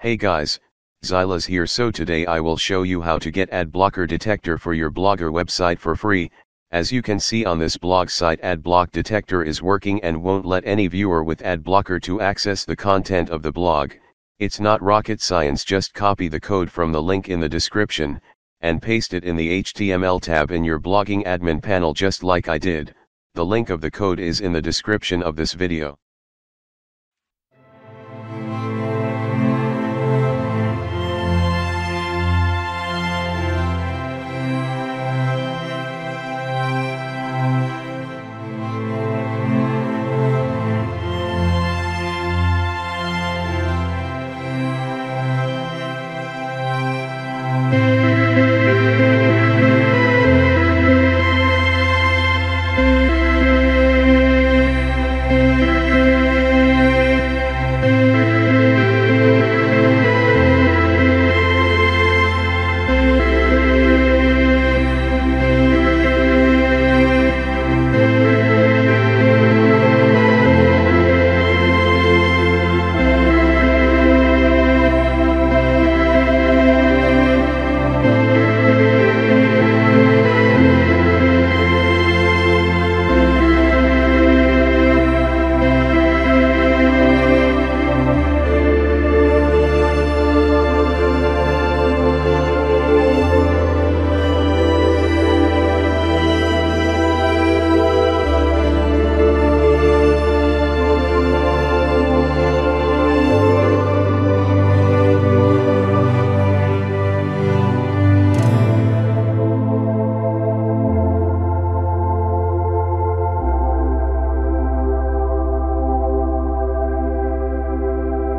Hey guys, Xylas here so today I will show you how to get ad blocker detector for your blogger website for free, as you can see on this blog site ad block detector is working and won't let any viewer with ad blocker to access the content of the blog, it's not rocket science just copy the code from the link in the description, and paste it in the HTML tab in your blogging admin panel just like I did, the link of the code is in the description of this video.